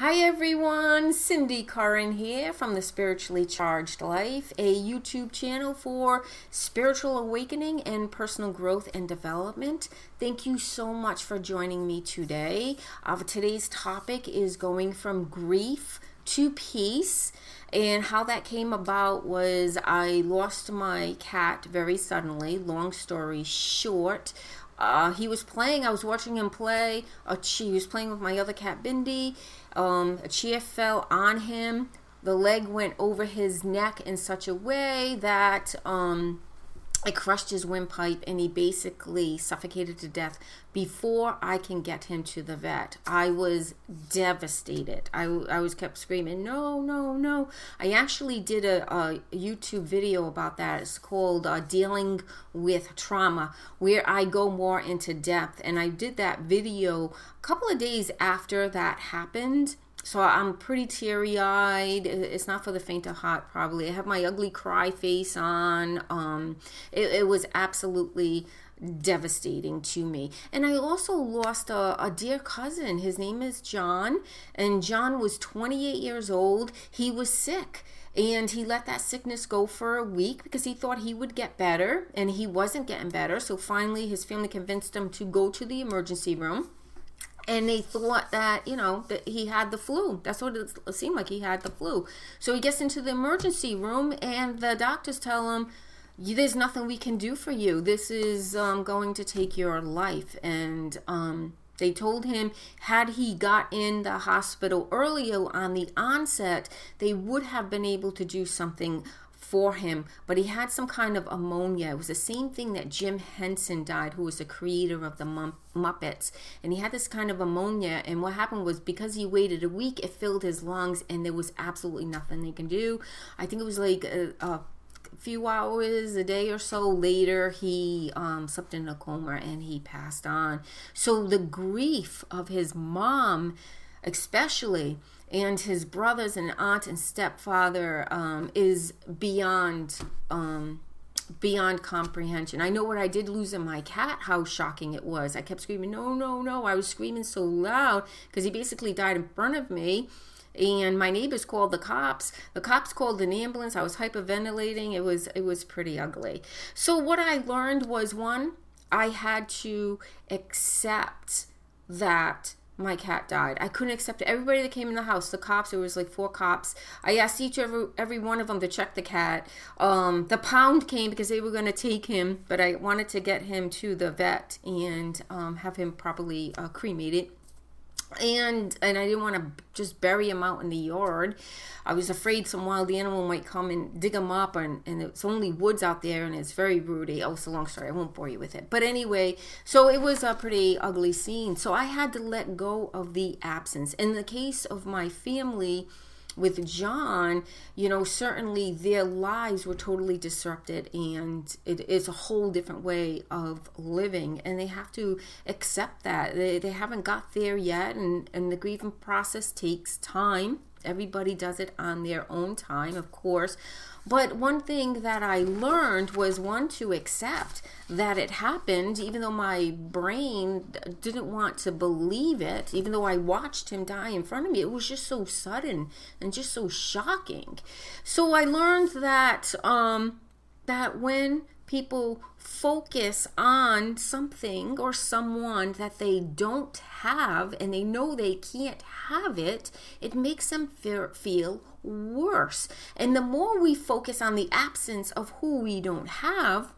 Hi everyone, Cindy Curran here from the Spiritually Charged Life, a YouTube channel for spiritual awakening and personal growth and development. Thank you so much for joining me today. Uh, today's topic is going from grief to peace. And how that came about was I lost my cat very suddenly. Long story short, uh, he was playing. I was watching him play. Uh, he was playing with my other cat, Bindi. Um, a chair fell on him. The leg went over his neck in such a way that um, it crushed his windpipe and he basically suffocated to death before I can get him to the vet. I was devastated. I, I was kept screaming, no, no, no. I actually did a, a YouTube video about that. It's called uh, Dealing with Trauma, where I go more into depth. And I did that video a couple of days after that happened so I'm pretty teary eyed. It's not for the faint of heart, probably. I have my ugly cry face on. Um, it, it was absolutely devastating to me. And I also lost a, a, dear cousin. His name is John, and John was 28 years old. He was sick. And he let that sickness go for a week because he thought he would get better, and he wasn't getting better. So finally, his family convinced him to go to the emergency room and they thought that you know that he had the flu. That's what it seemed like he had the flu. So he gets into the emergency room and the doctors tell him there's nothing we can do for you. This is um, going to take your life. And um, they told him had he got in the hospital earlier on the onset they would have been able to do something for him, but he had some kind of pneumonia. It was the same thing that Jim Henson died, who was the creator of the Muppets. And he had this kind of pneumonia. And what happened was because he waited a week, it filled his lungs, and there was absolutely nothing they can do. I think it was like a, a few hours, a day or so later, he um, slept in a coma and he passed on. So the grief of his mom, especially and his brothers and aunt and stepfather um, is beyond um, beyond comprehension. I know what I did lose my cat, how shocking it was. I kept screaming, no, no, no. I was screaming so loud because he basically died in front of me. And my neighbors called the cops. The cops called an ambulance. I was hyperventilating. It was it was pretty ugly. So what I learned was one, I had to accept that my cat died. I couldn't accept it. Everybody that came in the house, the cops, there was like four cops. I asked each every every one of them to check the cat. Um, the pound came because they were going to take him, but I wanted to get him to the vet and um, have him properly uh, cremated and and I didn't want to just bury him out in the yard. I was afraid some wild animal might come and dig him up, and, and it's only woods out there, and it's very broody. Oh, it's a long story. I won't bore you with it. But anyway, so it was a pretty ugly scene. So I had to let go of the absence. In the case of my family, with John, you know, certainly their lives were totally disrupted and it is a whole different way of living. And they have to accept that. They, they haven't got there yet, and, and the grieving process takes time. Everybody does it on their own time, of course. But one thing that I learned was one to accept that it happened, even though my brain didn't want to believe it, even though I watched him die in front of me. It was just so sudden and just so shocking. So I learned that um, that when people focus on something or someone that they don't have and they know they can't have it, it makes them feel worse. And the more we focus on the absence of who we don't have,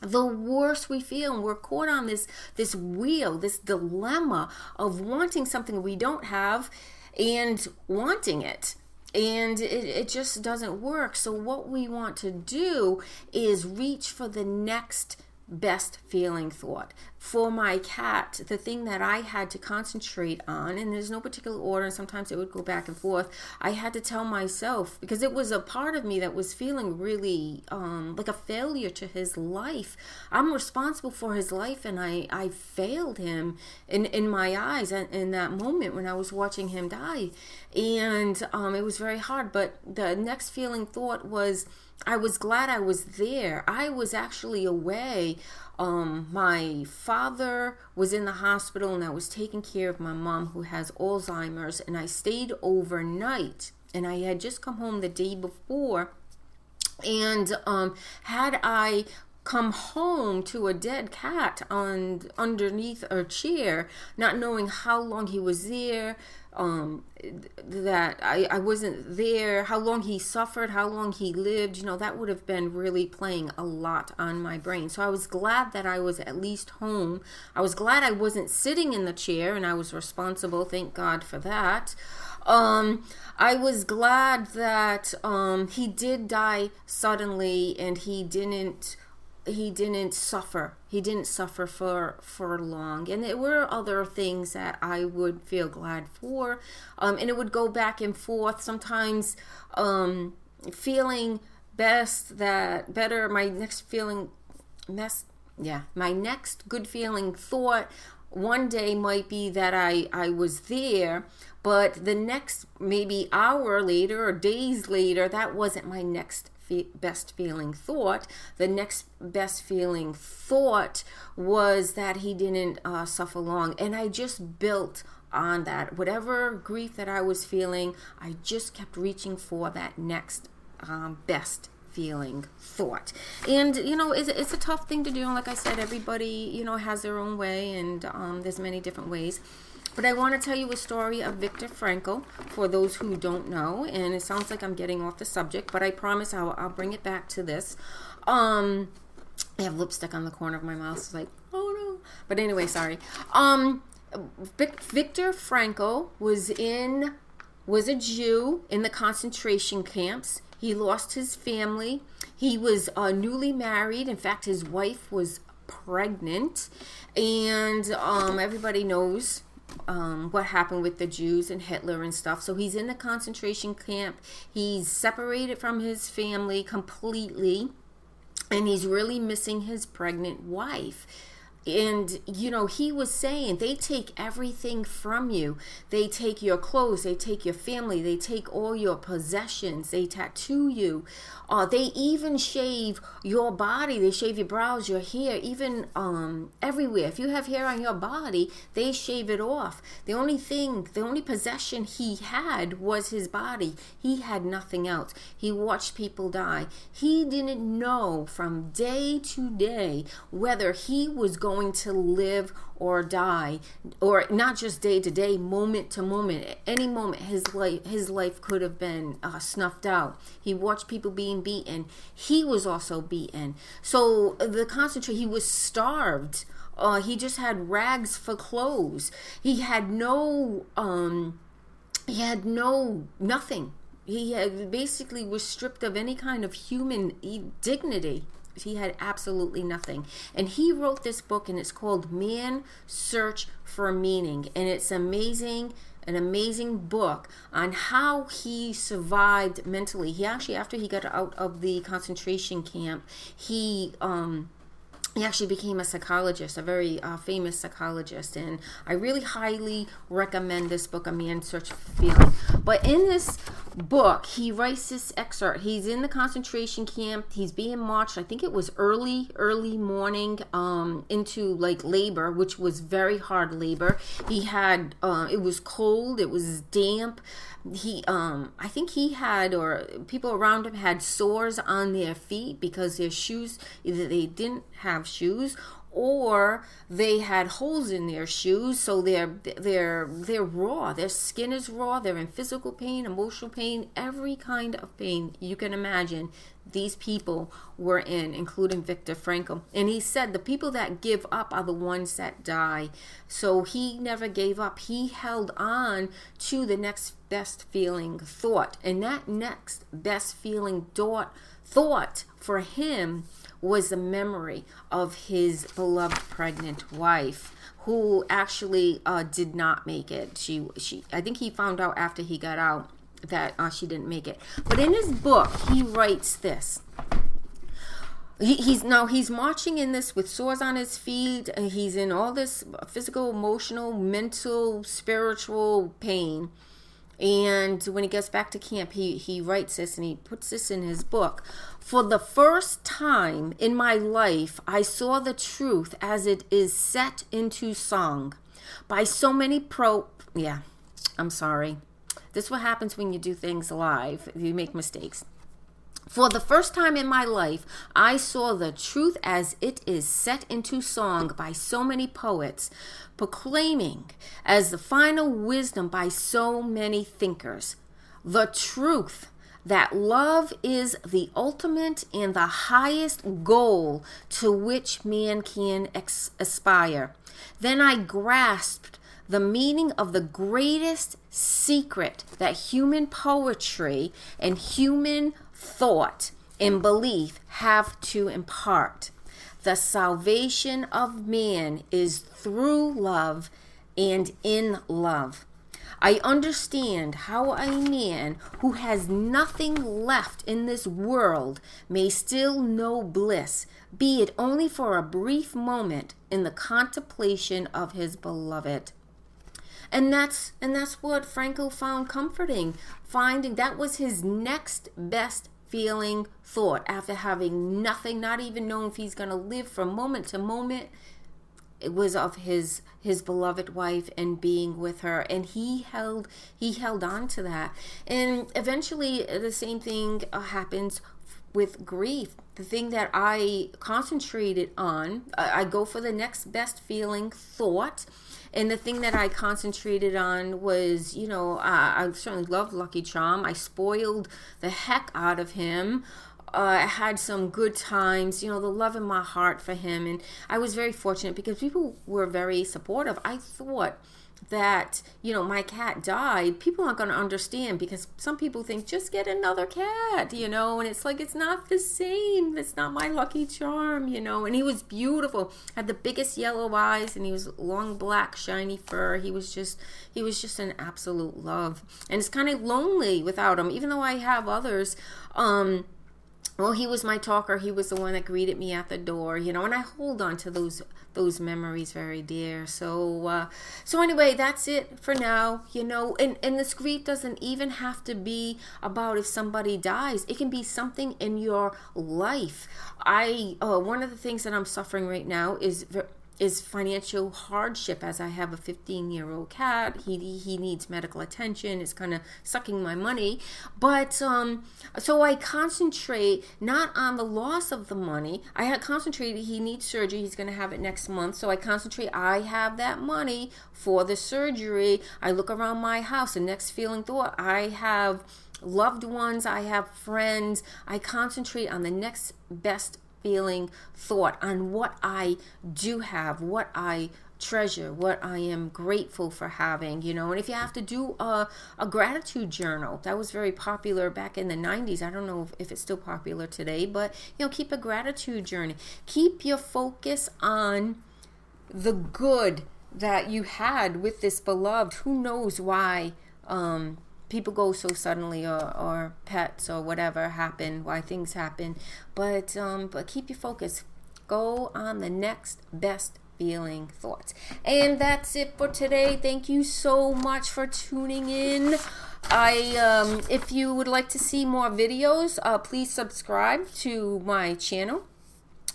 the worse we feel and we're caught on this this wheel this dilemma of wanting something we don't have and wanting it and it, it just doesn't work. So, what we want to do is reach for the next best feeling thought. For my cat, the thing that I had to concentrate on, and there's no particular order, and sometimes it would go back and forth, I had to tell myself, because it was a part of me that was feeling really um, like a failure to his life. I'm responsible for his life, and I, I failed him in, in my eyes in that moment when I was watching him die. And um, it was very hard. But the next feeling thought was, I was glad I was there. I was actually away. Um, my father was in the hospital and I was taking care of my mom who has Alzheimer's and I stayed overnight and I had just come home the day before and um, had I come home to a dead cat on underneath a chair, not knowing how long he was there, um, that I, I wasn't there, how long he suffered, how long he lived, you know, that would have been really playing a lot on my brain. So I was glad that I was at least home. I was glad I wasn't sitting in the chair and I was responsible. Thank God for that. Um, I was glad that um, he did die suddenly and he didn't he didn't suffer. He didn't suffer for for long, and there were other things that I would feel glad for, um, and it would go back and forth. Sometimes um, feeling best that better. My next feeling, mess. Yeah, my next good feeling thought one day might be that I I was there, but the next maybe hour later or days later, that wasn't my next fe- best feeling thought. The next best feeling thought was that he didn't uh, suffer long. And I just built on that. Whatever grief that I was feeling, I just kept reaching for that next um, best feeling thought and you know it's, it's a tough thing to do and like i said everybody you know has their own way and um, there's many different ways but I want to tell you a story of Viktor Frankl for those who don't know. And it sounds like I'm getting off the subject, but I promise I'll, I'll bring it back to this. Um, I have lipstick on the corner of my mouth. It's like, oh no. But anyway, sorry. Um, Viktor Frankl was in was a Jew in the concentration camps. He lost his family. He was uh, newly married. In fact, his wife was pregnant, and um, everybody knows um, what happened with the Jews and Hitler and stuff. So he's in the concentration camp. He's separated from his family completely, and he's really missing his pregnant wife and you know he was saying they take everything from you. They take your clothes. They take your family. They take all your possessions. They tattoo you. Uh, they even shave your body. They shave your brows your hair even um, everywhere. If you have hair on your body they shave it off. The only thing the only possession he had was his body. He had nothing else. He watched people die. He didn't know from day to day whether he was going going to live or die or not just day to day moment to moment. At any moment his life his life could have been uh, snuffed out. He watched people being beaten. He was also beaten. So the concentrate he was starved. Uh, he just had rags for clothes. He had no um he had no nothing. He had basically was stripped of any kind of human dignity he had absolutely nothing. And he wrote this book, and it's called Man's Search for Meaning. And it's amazing an amazing book on how he survived mentally. He actually, after he got out of the concentration camp, he um, he actually became a psychologist, a very uh, famous psychologist, and I really highly recommend this book, A Man's Search for Feeling. But in this book, he writes this excerpt. He's in the concentration camp. He's being marched. I think it was early, early morning um, into like labor, which was very hard labor. He had uh, it was cold. It was damp he um i think he had or people around him had sores on their feet because their shoes either they didn't have shoes or they had holes in their shoes so they're they're they're raw their skin is raw they're in physical pain emotional pain every kind of pain you can imagine these people were in including Viktor Frankl. And he said the people that give up are the ones that die. So he never gave up. He held on to the next best feeling thought. And that next best feeling thought thought for him was the memory of his beloved pregnant wife who actually uh, did not make it. She, she, I think he found out after he got out that uh, she didn't make it. But in his book, he writes this. He, he's now he's marching in this with sores on his feet, and he's in all this physical, emotional, mental, spiritual pain And when he gets back to camp, he, he writes this and he puts this in his book. For the first time in my life, I saw the truth as it is set into song by so many pro. Yeah, I'm sorry. This is what happens when you do things live. You make mistakes. For the first time in my life, I saw the truth as it is set into song by so many poets, proclaiming as the final wisdom by so many thinkers. The truth that love is the ultimate and the highest goal to which man can ex- aspire. Then I grasped the meaning of the greatest secret that human poetry and human thought and belief have to impart. The salvation of man is through love and in love. I understand how a man who has nothing left in this world may still know bliss, be it only for a brief moment in the contemplation of his beloved and that's and that's what Frankl found comforting finding that was his next best feeling thought after having nothing not even knowing if he's going to live from moment to moment. It was of his his beloved wife and being with her and he held he held on to that. And eventually the same thing uh, happens with grief the thing that i concentrated on I, go for the next best feeling thought and the thing that I concentrated on was, you know, uh, I certainly loved Lucky Charm. I spoiled the heck out of him. Uh, I had some good times, you know, the love in my heart for him. And I was very fortunate because people were very supportive. I thought that you know my cat died people aren't going to understand because some people think just get another cat you know and it's like it's not the same. It's not my lucky charm you know and he was beautiful had the biggest yellow eyes and he was long black shiny fur. He was just he was just an absolute love. And it's kind of lonely without him even though i have others um well he was my talker. He was the one that greeted me at the door you know and i hold on to those those memories very dear. So uh so anyway that's it for now you know and and this grief doesn't even have to be about if somebody dies. It can be something in your life. I uh one of the things that i'm suffering right now is is financial hardship as I have a 15 year old cat. He, he needs medical attention. It's kind of sucking my money. But um, so I concentrate not on the loss of the money. I had concentrated, he needs surgery. He's going to have it next month. So I concentrate, I have that money for the surgery. I look around my house. The next feeling thought, I have loved ones, I have friends. I concentrate on the next best feeling thought on what I do have, what I treasure, what I am grateful for having, you know. And if you have to do a, a gratitude journal, that was very popular back in the 90s. I don't know if, if it's still popular today, but, you know, keep a gratitude journey. Keep your focus on the good that you had with this beloved. Who knows why um, people go so suddenly or, or pets or whatever happen why things happen. But um but keep your focus. Go on the next best feeling thoughts. And that's it for today. Thank you so much for tuning in. I um, if you would like to see more videos, uh, please subscribe to my channel.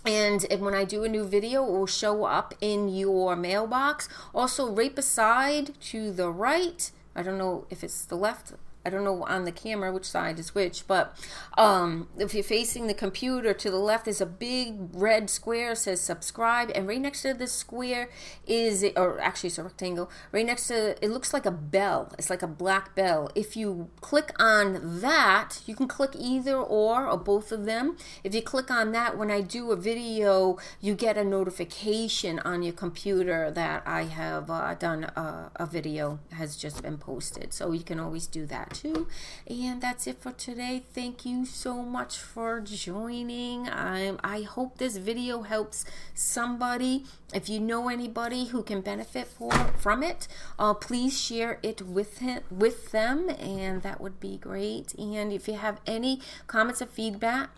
And when I do a new video, it will show up in your mailbox. Also, right beside to the right, I don't know if it's the left I don't know on the camera which side is which, but um, if you're facing the computer to the left is a big red square says subscribe, and right next to the square is, or actually it's a rectangle. Right next to it looks like a bell. It's like a black bell. If you click on that, you can click either or or both of them. If you click on that, when I do a video, you get a notification on your computer that I have uh, done a, a video has just been posted. So you can always do that too. And that's it for today. Thank you so much for joining. I, I hope this video helps somebody. If you know anybody who can benefit for, from it, uh, please share it with him, with them, and that would be great. And if you have any comments or feedback,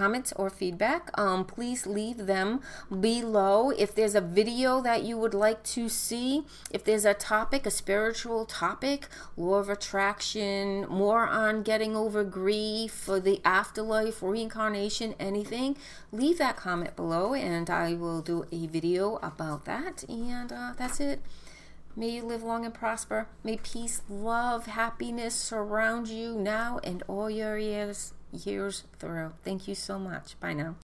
comments or feedback, um, please leave them below. If there's a video that you would like to see, if there's a topic, a spiritual topic, law of attraction, more on getting over grief, for the afterlife, reincarnation, anything, leave that comment below and I will do a video about that. And uh, that's it. May you live long and prosper. May peace, love, happiness surround you now and all your years years through. Thank you so much. Bye now.